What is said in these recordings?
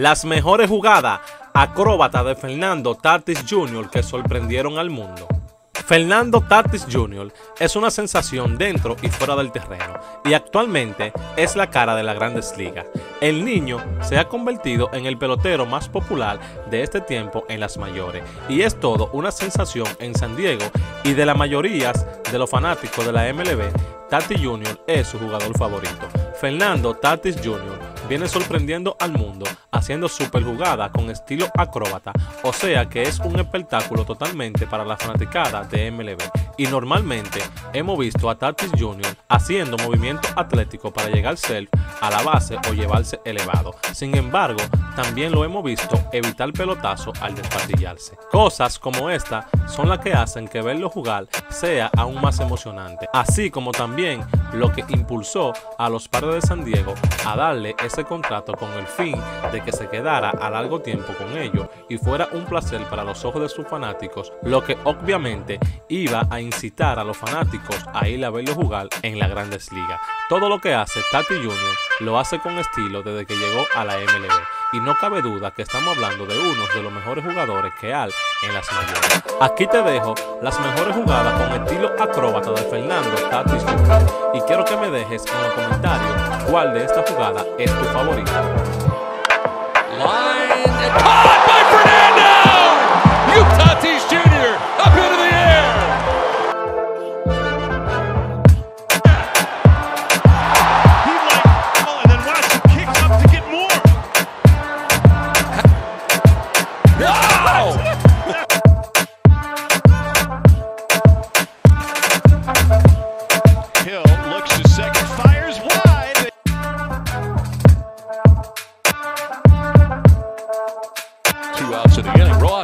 Las mejores jugadas acróbatas de Fernando Tatis Jr. que sorprendieron al mundo. Fernando Tatis Jr. es una sensación dentro y fuera del terreno y actualmente es la cara de las grandes ligas. El niño se ha convertido en el pelotero más popular de este tiempo en las mayores y es todo una sensación en San Diego y de la mayoría de los fanáticos de la MLB, Tatis Jr. es su jugador favorito. Fernando Tatis Jr viene sorprendiendo al mundo haciendo super jugada con estilo acróbata, o sea que es un espectáculo totalmente para la fanaticada de MLB. Y normalmente hemos visto a Tatis Jr. haciendo movimiento atlético para llegar self a la base o llevarse elevado. Sin embargo, también lo hemos visto evitar pelotazo al despatillarse. Cosas como esta son las que hacen que verlo jugar sea aún más emocionante, así como también lo que impulsó a los padres de San Diego a darle ese contrato con el fin de que se quedara a largo tiempo con ellos y fuera un placer para los ojos de sus fanáticos, lo que obviamente iba a incitar a los fanáticos a ir a verlo jugar en las grandes ligas. Todo lo que hace Tati Jr. lo hace con estilo desde que llegó a la MLB y no cabe duda que estamos hablando de uno de los mejores jugadores que hay en las mayores. Aquí te dejo las mejores jugadas con estilo acróbata de Fernando Tatis Jr. y quiero que me dejes en los comentarios cuál de esta jugada es tu favorita.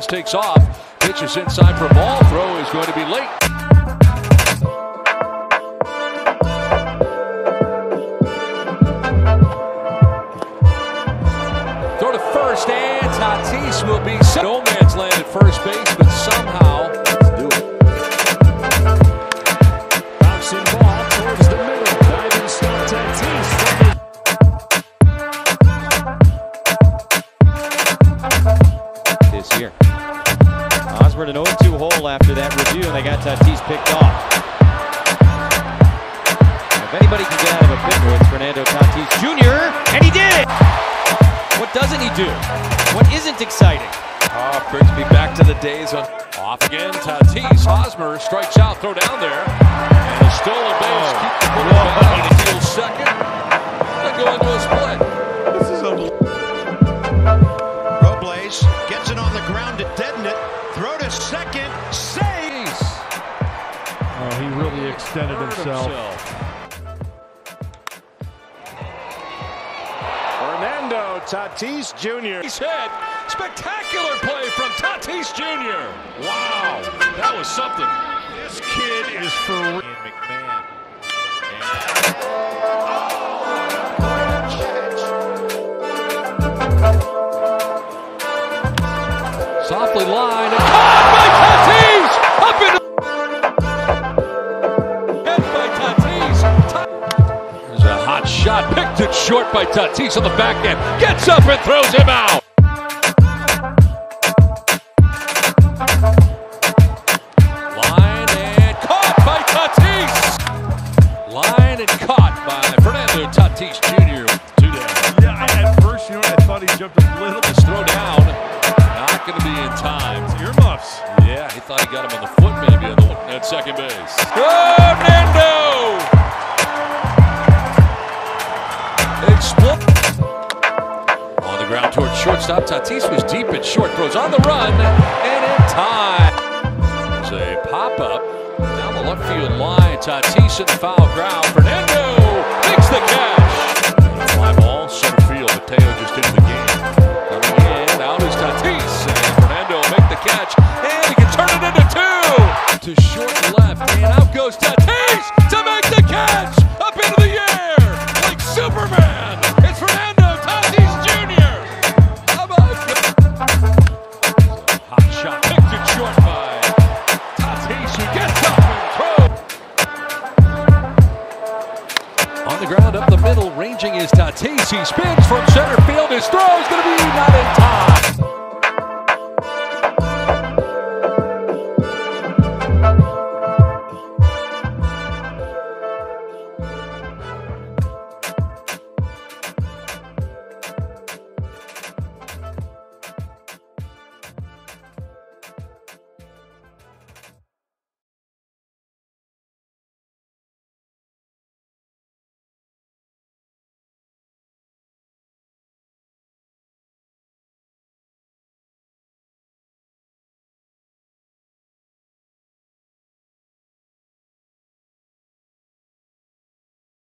Takes off. Pitches inside for a ball. Throw is going to be late. Throw to first, and Tatis will be. No man's land at first base, but somehow they got Tatis picked off. If anybody can get out of a pickle, it's Fernando Tatis Jr., and he did it! What doesn't he do? What isn't exciting? Oh, brings me back to the days on off again. Tatis, Hosmer strikes out, throw down there, and a stolen base. Oh. Keep the quarterback. He steals second. They go into a split. This is unbelievable. Robles gets it on the ground to deaden it. Throw to second. Extended himself. Fernando Tatis Jr. He's hit. Spectacular play from Tatis Jr. Wow, that was something. This kid is for shot. Picked it short by Tatis on the back end. Gets up and throws him out. Line and caught by Tatis. Line and caught by Fernando Tatis Jr. Two down. Yeah, at first, you know, I thought he jumped a little bit. Throw down not going to be in time. Earmuffs. Yeah, he thought he got him on the foot maybe on the, at second base. Fernando! shortstop. Tatis was deep at short, throws on the run, and in time. It's a pop up down the left field line. Tatis at the foul ground. Fernandez. Watching is Tatis. He spins from center field. His throw is going to be not in time.